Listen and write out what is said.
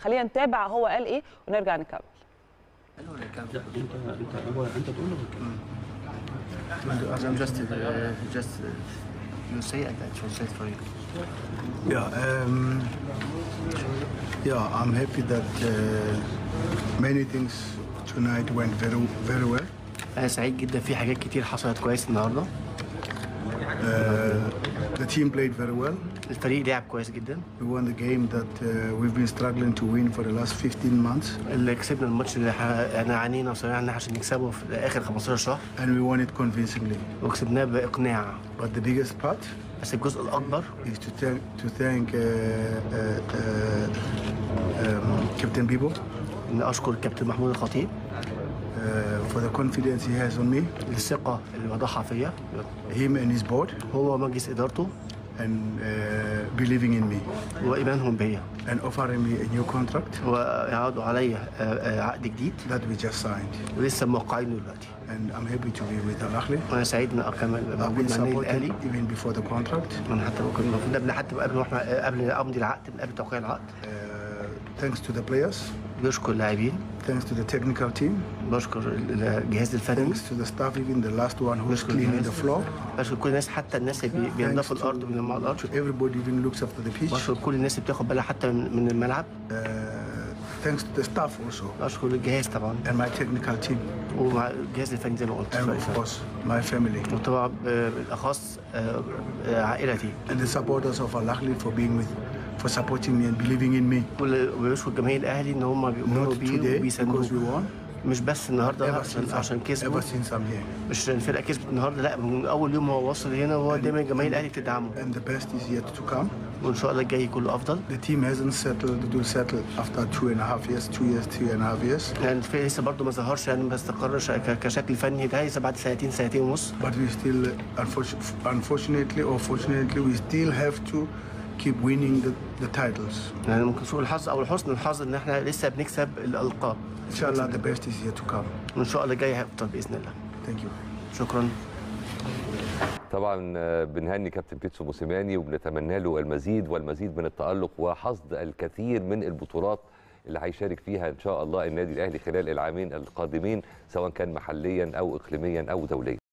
خلينا نتابع هو قال إيه ونرجع نكمل حلو ولا كام؟ لا انت انت هو انت تقول له بالكلام I'm just uh, just uh, you say and I translate for you. Yeah, um, yeah, I'm happy that uh, many things tonight went very, very well. أنا سعيد جدا في حاجات كتير حصلت كويس النهارده The team played very well. الفريق لعب كويس جدا We won the game that uh, we've been struggling to win for the last 15 months, اللي كسبنا الماتش اللي إحنا عانينا وصارعنا عشان نكسبه في اخر 15 شهر and we won it convincingly. وكسبناه باقناع But the biggest part بس الجزء الاكبر is to thank to thank uh, uh, uh, um, Captain Bibo ان اشكر الكابتن محمود الخطيب uh, for the confidence he has on me, الثقه اللي وضعها فيا him and his board, هو ومجلس ادارته and uh, believing in me وايمانهم بيا and offering me a new contract ويعرضوا عليا آه، آه، عقد جديد that we just signed. ولسه موقعينه دلوقتي And I'm happy to be with Al Ahly. وأنا سعيد I've been موجود مع النادي الاهلي even before the contract. أنا حتى كنا المفروض قبل حتى قبل قبل امضي العقد قبل توقيع العقد Uh, thanks to the players, بشكر اللاعبين thanks to the technical team, بشكر الجهاز الفني thanks to the staff, even the last one who's cleaning the floor. بشكر كل الناس حتى الناس اللي بي- بينظفوا الأرض وبيلمعوا الأرض Everybody even looks after the pitch. بشكر كل الناس اللي بتاخد بالها حتى من من الملعب Uh, thanks to the staff also, بشكر الجهاز طبعا and my technical team, ومع الجهاز الفني زي ما قلت and of course my family, وطبعا آه، بالاخص آه، آه، عائلتي and the supporters of Al Ahly for being with, for supporting me and believing in me. كل وبشكر جماهير الاهلي ان هم بيؤمنوا Not بيه وبيساندوه مش بس النهارده عشان عشان كسبوا here. مش الفرقه كسبت النهارده لا من اول يوم هو وصل هنا وهو دايما جماهير الاهلي بتدعمه And the best is yet to come. وان شاء الله الجاي كله افضل The team hasn't settled, it will settle after two and a half years, two years, three and a half years. يعني الفريق لسه برضه ما ظهرش يعني ما استقرش كشكل فني ده لسه بعد سنتين سنتين ونص But we still, unfortunately or fortunately, we still have to keep winning the, the titles. يعني ممكن سوء الحظ أو الحسن الحظ إن إحنا لسه بنكسب الألقاب Inshallah, the best is yet to come. وإن شاء الله الجاي هيفضل بإذن الله Thank you. شكرا طبعا آه، بنهني كابتن بيتسو موسيماني وبنتمنى له المزيد والمزيد من التألق وحصد الكثير من البطولات اللي هيشارك فيها إن شاء الله النادي الأهلي خلال العامين القادمين سواء كان محليا أو اقليميا أو دوليا